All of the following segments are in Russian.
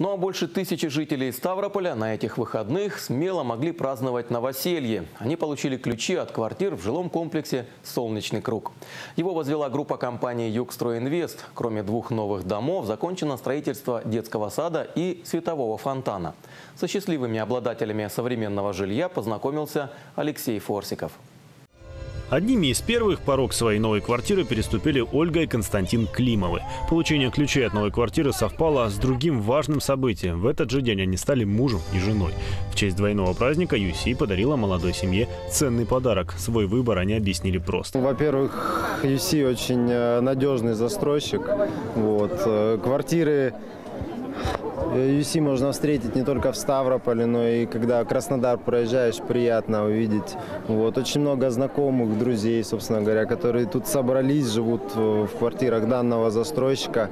Ну а больше тысячи жителей Ставрополя на этих выходных смело могли праздновать новоселье. Они получили ключи от квартир в жилом комплексе «Солнечный круг». Его возвела группа компании «Югстройинвест». Кроме двух новых домов, закончено строительство детского сада и светового фонтана. Со счастливыми обладателями современного жилья познакомился Алексей Форсиков. Одними из первых порог своей новой квартиры переступили Ольга и Константин Климовы. Получение ключей от новой квартиры совпало с другим важным событием. В этот же день они стали мужем и женой. В честь двойного праздника Юси подарила молодой семье ценный подарок. Свой выбор они объяснили просто. Во-первых, Юси очень э, надежный застройщик. Вот. Э, квартиры UC можно встретить не только в Ставрополе, но и когда Краснодар проезжаешь, приятно увидеть. Вот, очень много знакомых, друзей, собственно говоря, которые тут собрались, живут в квартирах данного застройщика.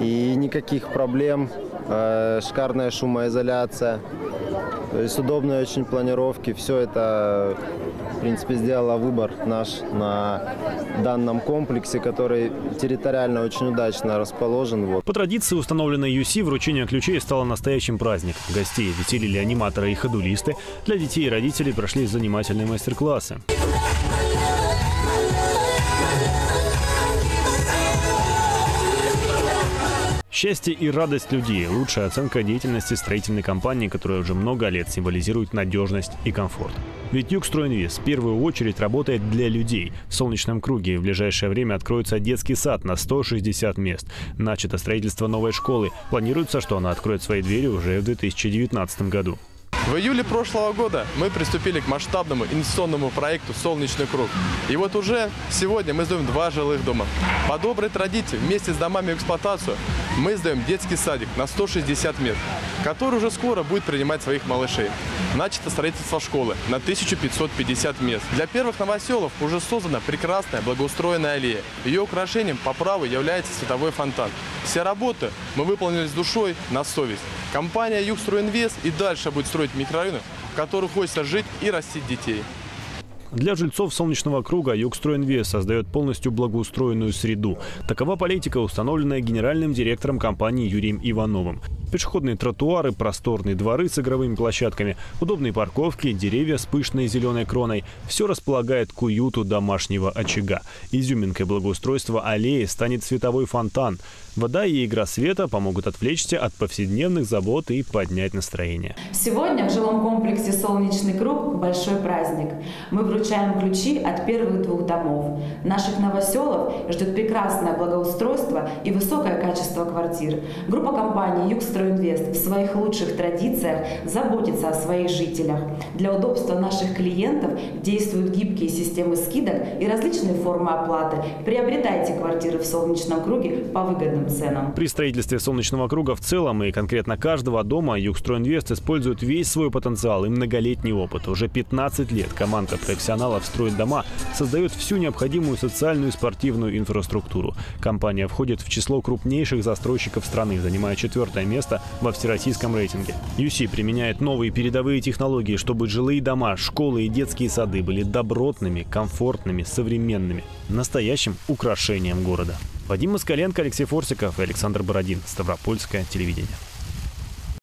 И никаких проблем, э, шикарная шумоизоляция, то есть удобные очень планировки. Все это принципе, сделала выбор наш на данном комплексе, который территориально очень удачно расположен. Вот. По традиции, установленной UC, вручение ключей стало настоящим праздником. Гостей веселили аниматоры и ходулисты. Для детей и родителей прошли занимательные мастер-классы. Счастье и радость людей – лучшая оценка деятельности строительной компании, которая уже много лет символизирует надежность и комфорт. Ведь Югстройинвест в первую очередь работает для людей. В Солнечном круге в ближайшее время откроется детский сад на 160 мест. Начато строительство новой школы. Планируется, что она откроет свои двери уже в 2019 году. В июле прошлого года мы приступили к масштабному инвестиционному проекту «Солнечный круг». И вот уже сегодня мы сдаем два жилых дома. По доброй традиции, вместе с домами в эксплуатацию, мы сдаем детский садик на 160 мест, который уже скоро будет принимать своих малышей. Начато строительство школы на 1550 мест. Для первых новоселов уже создана прекрасная благоустроенная аллея. Ее украшением по праву является световой фонтан. Все работы мы выполнили с душой на совесть. Компания «Югстройинвест» и дальше будет строить микрорайоны, в которых хочется жить и растить детей. Для жильцов Солнечного круга Югстройинвест создает полностью благоустроенную среду. Такова политика, установленная генеральным директором компании Юрием Ивановым. Пешеходные тротуары, просторные дворы с игровыми площадками, удобные парковки, деревья с пышной зеленой кроной – все располагает к уюту домашнего очага. Изюминкой благоустройства аллеи станет световой фонтан. Вода и игра света помогут отвлечься от повседневных забот и поднять настроение. Сегодня в жилом комплексе «Солнечный круг» большой праздник. Мы вручаем ключи от первых двух домов. Наших новоселов ждет прекрасное благоустройство и высокое качество квартир. Группа компании «Югстрой» «Стройинвест» в своих лучших традициях заботится о своих жителях. Для удобства наших клиентов действуют гибкие системы скидок и различные формы оплаты. Приобретайте квартиры в «Солнечном круге» по выгодным ценам. При строительстве «Солнечного круга» в целом и конкретно каждого дома «Югстройинвест» использует весь свой потенциал и многолетний опыт. Уже 15 лет команда профессионалов строит дома, создает всю необходимую социальную и спортивную инфраструктуру. Компания входит в число крупнейших застройщиков страны, занимая четвертое место место во всероссийском рейтинге. UC применяет новые передовые технологии, чтобы жилые дома, школы и детские сады были добротными, комфортными, современными, настоящим украшением города. Вадим Москаленко, Алексей Форсиков и Александр Бородин. Ставропольское телевидение.